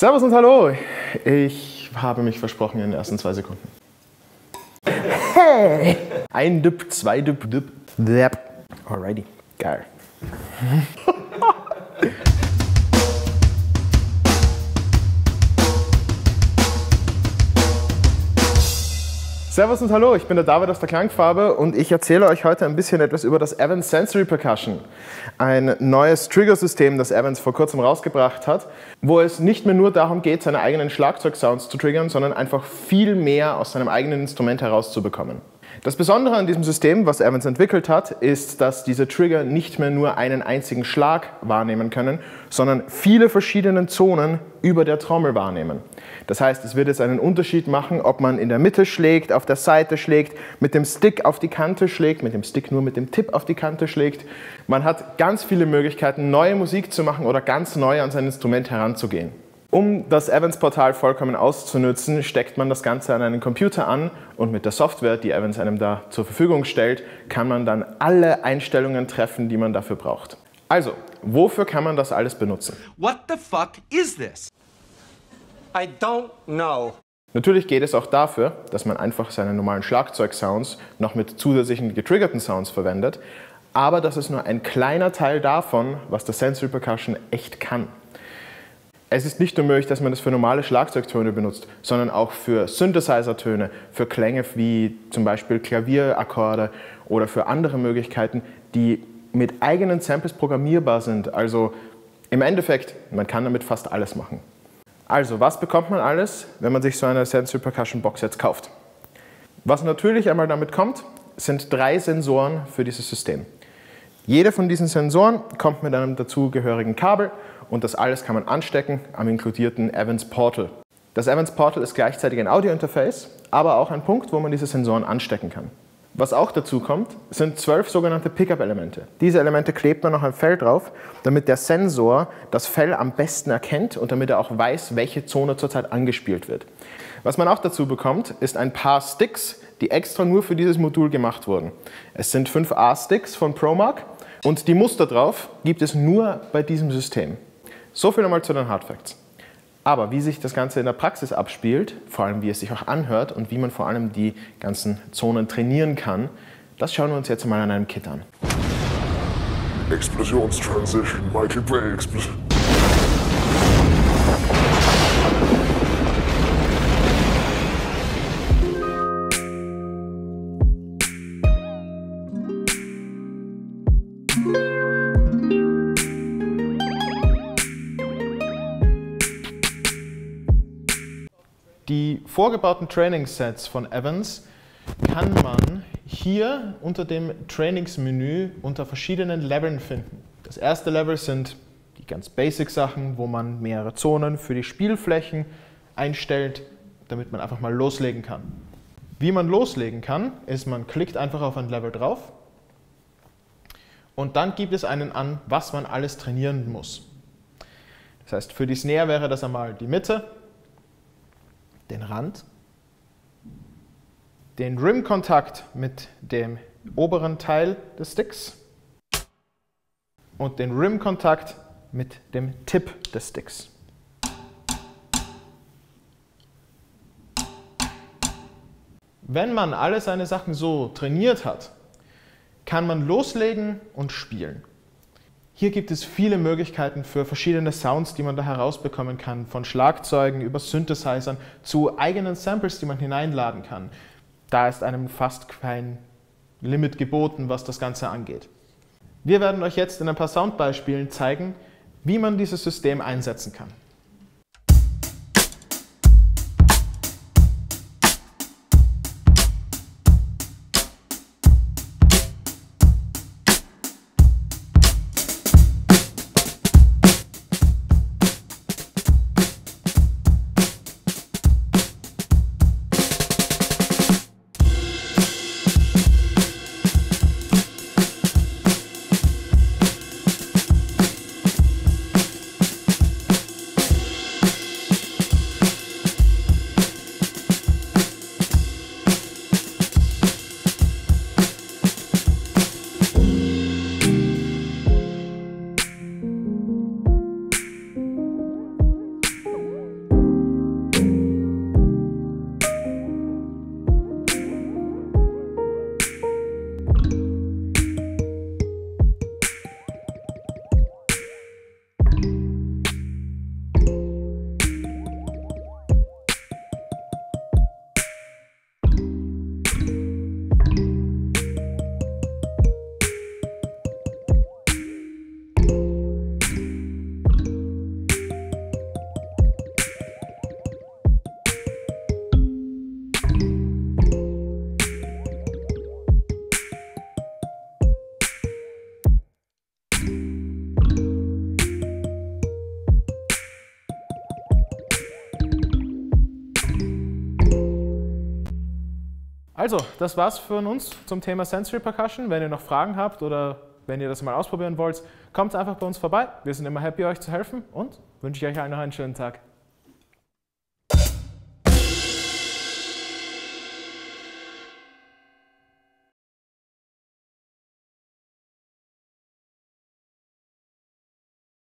Servus und Hallo. Ich habe mich versprochen in den ersten zwei Sekunden. Hey! Ein Dip, zwei Dip, Dip, Dip. Alrighty. Geil. Servus und Hallo, ich bin der David aus der Klangfarbe und ich erzähle euch heute ein bisschen etwas über das Evans Sensory Percussion, ein neues Trigger-System, das Evans vor kurzem rausgebracht hat, wo es nicht mehr nur darum geht, seine eigenen Schlagzeugsounds zu triggern, sondern einfach viel mehr aus seinem eigenen Instrument herauszubekommen. Das Besondere an diesem System, was Evans entwickelt hat, ist, dass diese Trigger nicht mehr nur einen einzigen Schlag wahrnehmen können, sondern viele verschiedene Zonen über der Trommel wahrnehmen. Das heißt, es wird jetzt einen Unterschied machen, ob man in der Mitte schlägt, auf der Seite schlägt, mit dem Stick auf die Kante schlägt, mit dem Stick nur mit dem Tipp auf die Kante schlägt. Man hat ganz viele Möglichkeiten, neue Musik zu machen oder ganz neu an sein Instrument heranzugehen. Um das Evans-Portal vollkommen auszunutzen, steckt man das Ganze an einen Computer an und mit der Software, die Evans einem da zur Verfügung stellt, kann man dann alle Einstellungen treffen, die man dafür braucht. Also, wofür kann man das alles benutzen? What the fuck is this? I don't know. Natürlich geht es auch dafür, dass man einfach seine normalen Schlagzeug-Sounds noch mit zusätzlichen getriggerten Sounds verwendet, aber das ist nur ein kleiner Teil davon, was das Sensory Percussion echt kann. Es ist nicht nur möglich, dass man das für normale Schlagzeugtöne benutzt, sondern auch für Synthesizer-Töne, für Klänge wie zum Beispiel Klavierakkorde oder für andere Möglichkeiten, die mit eigenen Samples programmierbar sind. Also im Endeffekt, man kann damit fast alles machen. Also, was bekommt man alles, wenn man sich so eine Sensory Percussion Box jetzt kauft? Was natürlich einmal damit kommt, sind drei Sensoren für dieses System. Jede von diesen Sensoren kommt mit einem dazugehörigen Kabel und das alles kann man anstecken am inkludierten Evans Portal. Das Evans Portal ist gleichzeitig ein Audio-Interface, aber auch ein Punkt, wo man diese Sensoren anstecken kann. Was auch dazu kommt, sind zwölf sogenannte Pickup-Elemente. Diese Elemente klebt man noch ein Fell drauf, damit der Sensor das Fell am besten erkennt und damit er auch weiß, welche Zone zurzeit angespielt wird. Was man auch dazu bekommt, ist ein paar Sticks, die extra nur für dieses Modul gemacht wurden. Es sind fünf A-Sticks von ProMark und die Muster drauf gibt es nur bei diesem System. So viel einmal zu den Hardfacts. Aber wie sich das Ganze in der Praxis abspielt, vor allem wie es sich auch anhört und wie man vor allem die ganzen Zonen trainieren kann, das schauen wir uns jetzt mal an einem Kit an. Explosionstransition, Michael Bay Explosion. Die vorgebauten Trainingssets von Evans kann man hier unter dem Trainingsmenü unter verschiedenen Leveln finden. Das erste Level sind die ganz basic Sachen, wo man mehrere Zonen für die Spielflächen einstellt, damit man einfach mal loslegen kann. Wie man loslegen kann, ist, man klickt einfach auf ein Level drauf und dann gibt es einen an, was man alles trainieren muss. Das heißt, für die Snare wäre das einmal die Mitte, den Rand, den Rim-Kontakt mit dem oberen Teil des Sticks und den Rim-Kontakt mit dem Tip des Sticks. Wenn man alle seine Sachen so trainiert hat, kann man loslegen und spielen. Hier gibt es viele Möglichkeiten für verschiedene Sounds, die man da herausbekommen kann, von Schlagzeugen über Synthesizern zu eigenen Samples, die man hineinladen kann. Da ist einem fast kein Limit geboten, was das Ganze angeht. Wir werden euch jetzt in ein paar Soundbeispielen zeigen, wie man dieses System einsetzen kann. Also, das war's von uns zum Thema Sensory Percussion. Wenn ihr noch Fragen habt oder wenn ihr das mal ausprobieren wollt, kommt einfach bei uns vorbei. Wir sind immer happy, euch zu helfen und wünsche ich euch allen noch einen schönen Tag.